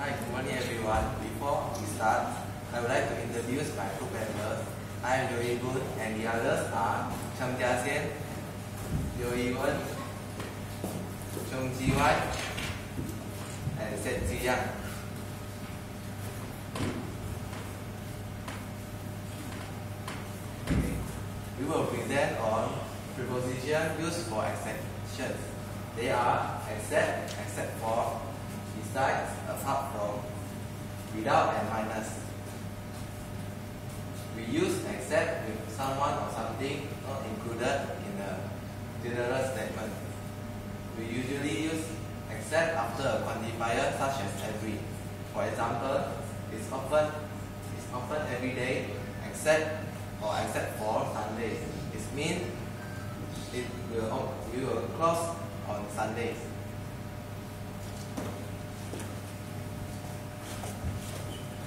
Hi, good morning everyone. Before we start, I would like to introduce my group members. I am Joey Yibun and the others are Chang Jiaxian, Liu Yiwen, Chung Ji Wai, and Set Ji Yang. We will present on preposition used for exceptions. They are except, except for, besides, apart from, without and minus. We use except with someone or something not included in a general statement. We usually use except after a quantifier such as every. For example, it's often it's often every day except or except for Sundays. It means it will we will close on Sundays.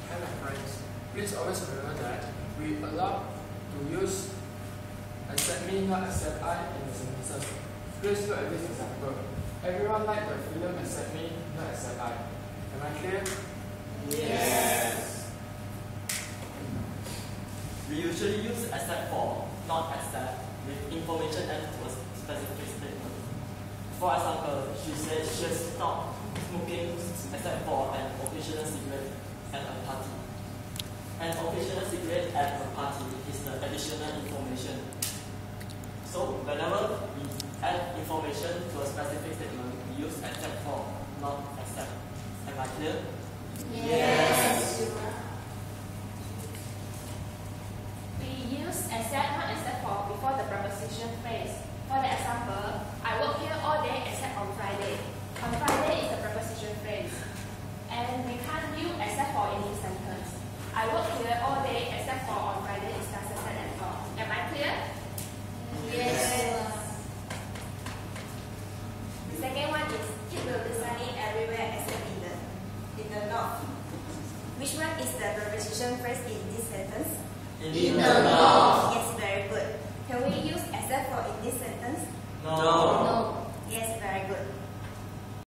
Hi my friends, please always remember that we allow to use accept me, not accept I in the sentences. Please look at this example. Everyone like the film accept me, not accept I. Am I clear? Yes. We usually use except for, not except, with information and to a specific statement. For example, she said she stopped smoking except for an occasional cigarette at a party. An occasional at a party is the additional information. So whenever we add information to a specific statement, we use except for, not except. Am I clear? Yes. We use except not except for before the preposition phrase. For the example, I work here all day except for on Friday is suspended at. Am I clear? Yes. yes. The second one is it will be sunny everywhere except in the in the north. Which one is the preposition phrase in this sentence? In, in the north. Yes, very good. Can we use except for in this sentence? No.